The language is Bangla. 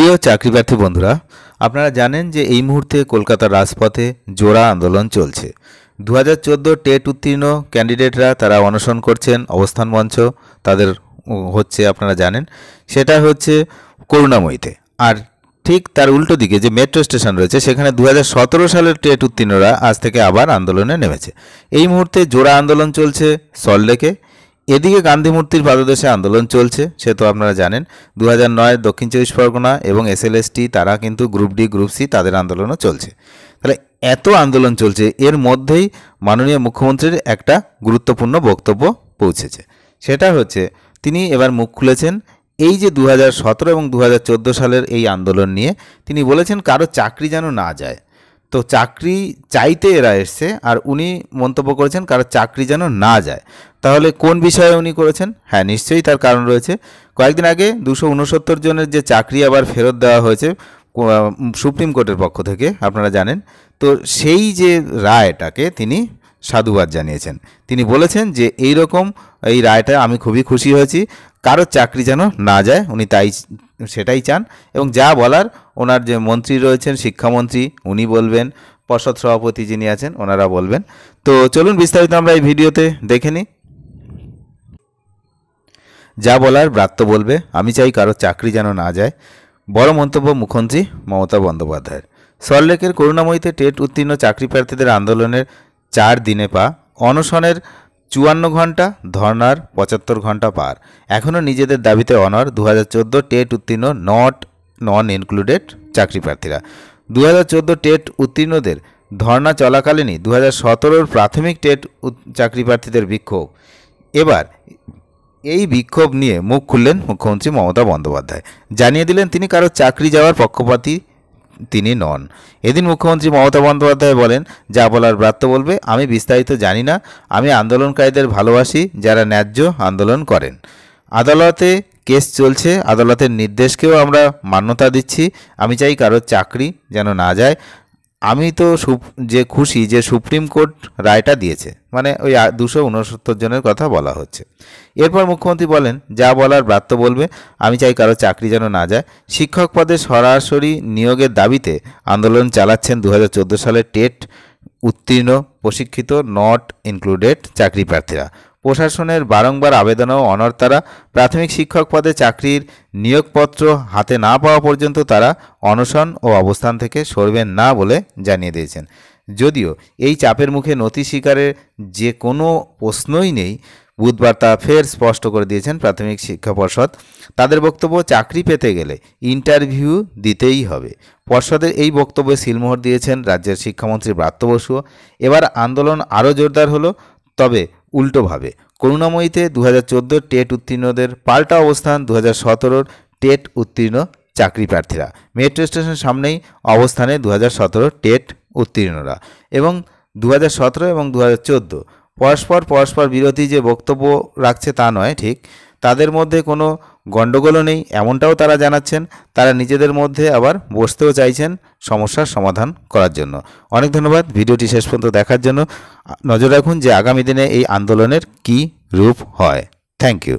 প্রিয় চাকরিপ্রার্থী বন্ধুরা, আপনারা জানেন যে এই মুহূর্তে কলকাতার রাজপথে জোড়া আন্দোলন চলছে। দু হাজার চোদ্দ টেট উত্তীর্ণ ক্যান্ডিডেটরা তারা অনশন করছেন, অবস্থান মঞ্চ তাদের হচ্ছে আপনারা জানেন, সেটা হচ্ছে করুণাময়ীতে। আর ঠিক তার উল্টো দিকে যে মেট্রো স্টেশন রয়েছে, সেখানে দু হাজার সতেরো সালের টেট উত্তীর্ণরা আজ থেকে আবার আন্দোলনে নেমেছে। এই মুহূর্তে জোড়া আন্দোলন চলছে সল্টলেকে এদিকে গান্ধী মূর্তির পাদদেশে আন্দোলন চলছে, সে তো আপনারা জানেন। দু হাজার নয় দক্ষিণ চব্বিশ পরগনা এবং এসএলএসটি তারা কিন্তু গ্রুপ ডি, গ্রুপ সি তাদের আন্দোলনও চলছে। তাহলে এত আন্দোলন চলছে, এর মধ্যেই মাননীয় মুখ্যমন্ত্রীর একটা গুরুত্বপূর্ণ বক্তব্য পৌঁছেছে। সেটা হচ্ছে, তিনি এবার মুখ খুলেছেন, এই যে দু এবং দু হাজার চোদ্দ সালের এই আন্দোলন নিয়ে, তিনি বলেছেন কারও চাকরি যেন না যায়। তো চাকরি চাইতে এরা এসছে, আর উনি মন্তব্য করেছেন কারও চাকরি যেন না যায়। তাহলে কোন বিষয়ে উনি করেছেন? হ্যাঁ নিশ্চয়ই তার কারণ রয়েছে। কয়েকদিন আগে দুশো জনের যে চাকরি আবার ফেরত দেওয়া হয়েছে সুপ্রিম কোর্টের পক্ষ থেকে, আপনারা জানেন। তো সেই যে রায়টাকে তিনি সাধুবাদ জানিয়েছেন। তিনি বলেছেন যে এই রকম এই রায়টা আমি খুবই খুশি হয়েছি, কারও চাকরি যেন না যায়, উনি তাই, সেটাই চান। এবং যা বলার, ওনার যে মন্ত্রী রয়েছেন, শিক্ষামন্ত্রী, উনি বলবেন, পর্ষদ সভাপতি যিনি আছেন, ওনারা বলবেন। তো চলুন বিস্তারিত আমরা এই ভিডিওতে দেখে নিই। যা বলার ব্রাত্য বলবে। আমি চাই কারও চাকরি যেন না যায়। বড় মন্তব্য মুখ্যমন্ত্রী মমতা বন্দ্যোপাধ্যায়ের। সল্টলেকের করুণাময়ীতে টেট উত্তীর্ণ চাকরি প্রার্থীদের আন্দোলনের চার দিনে পা। অনশনের চুয়ান্ন ঘণ্টা ধর্নার পঁচাত্তর ঘণ্টা পার। এখনও নিজেদের দাবিতে অনর। দু হাজার চোদ্দ টেট উত্তীর্ণ নট, নন ইনক্লুডেড চাকরি প্রার্থীরা। দু হাজার চোদ্দ টেট উত্তীর্ণদের ধর্না চলাকালীনই দু হাজার প্রাথমিক টেট চাকরি প্রার্থীদের বিক্ষোভ। এবার এই বিক্ষোভ নিয়ে মুখ খুললেন মুখ্যমন্ত্রী মমতা বন্দ্যোপাধ্যায়। জানিয়ে দিলেন তিনি কারও চাকরি যাওয়ার পক্ষপাতী তিনি নন। এদিন মুখ্যমন্ত্রী মমতা বন্দ্যোপাধ্যায় বলেন, যা বলার ব্রাত্য বলবে, আমি বিস্তারিত জানি না। আমি আন্দোলনকারীদের ভালোবাসি, যারা ন্যায্য আন্দোলন করেন। আদালতে কেস চলছে, আদালতের নির্দেশকেও আমরা মান্যতা দিচ্ছি। আমি চাই কারোর চাকরি যেন না যায়। আমি তো যে খুশি, যে সুপ্রিম কোর্ট রায়টা দিয়েছে মানে ওই দুশো উনসত্তর জনের কথা বলা হচ্ছে। এরপর মুখ্যমন্ত্রী বলেন, যা বলার ব্রাত্য বলবে, আমি চাই কারও চাকরি যেন না যায়। শিক্ষক পদে সরাসরি নিয়োগের দাবিতে আন্দোলন চালাচ্ছেন দু হাজার চোদ্দ সালে টেট, উত্তীর্ণ, প্রশিক্ষিত, নট ইনক্লুডেড চাকরি প্রার্থীরা। প্রশাসনের বারংবার আবেদনেও অনর তারা প্রাথমিক শিক্ষক পদে চাকরির নিয়োগপত্র হাতে না পাওয়া পর্যন্ত তারা অনশন ও অবস্থান থেকে সরবেন না বলে জানিয়ে দিয়েছেন। যদিও এই চাপের মুখে নথি স্বীকারের যে কোনো প্রশ্নই নেই, বুধবার তা ফের স্পষ্ট করে দিয়েছেন প্রাথমিক শিক্ষা পর্ষদ। তাদের বক্তব্য, চাকরি পেতে গেলে ইন্টারভিউ দিতেই হবে। পর্ষদের এই বক্তব্যে সিলমোহর দিয়েছেন রাজ্যের শিক্ষামন্ত্রী ব্রাত্য বসুও। এবার আন্দোলন আরও জোরদার হলো, তবে উল্টোভাবে। করুণাময়ীতে দু হাজার চোদ্দোর টেট উত্তীর্ণদের পাল্টা অবস্থান দু হাজার সতেরোর টেট উত্তীর্ণ চাকরি প্রার্থীরা। মেট্রো স্টেশনের সামনেই অবস্থানে দু হাজার সতেরোর টেট উত্তীর্ণরা এবং দু হাজার সতেরো এবং দু হাজার চোদ্দ। পরস্পর পরস্পর বিরোধী যে বক্তব্য রাখছে তা নয়, ঠিক? তাদের মধ্যে কোনো গণ্ডগোলও নেই, এমনটাও তারা জানাচ্ছেন। তারা নিজেদের মধ্যে আবার বসতেও চাইছেন সমস্যার সমাধান করার জন্য। অনেক ধন্যবাদ, ভিডিওটি শেষ পর্যন্ত দেখার জন্য। নজর রাখুন যে আগামী দিনে এই আন্দোলনের কি রূপ হয়। Thank you.